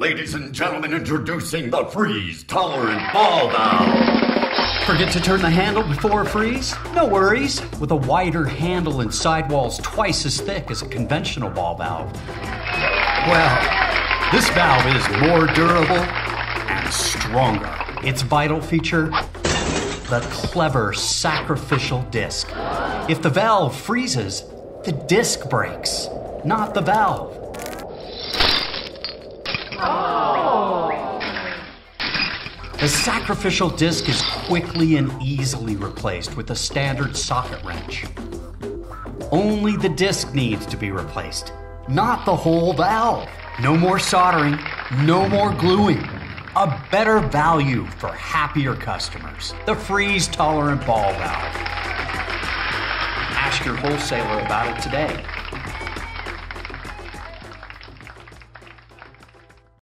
Ladies and gentlemen, introducing the freeze tolerant ball valve. Forget to turn the handle before a freeze? No worries. With a wider handle and sidewalls twice as thick as a conventional ball valve. Well, this valve is more durable and stronger. Its vital feature? The clever sacrificial disc. If the valve freezes, the disc breaks, not the valve. The sacrificial disc is quickly and easily replaced with a standard socket wrench. Only the disc needs to be replaced, not the whole valve. No more soldering, no more gluing. A better value for happier customers. The freeze tolerant ball valve. Ask your wholesaler about it today.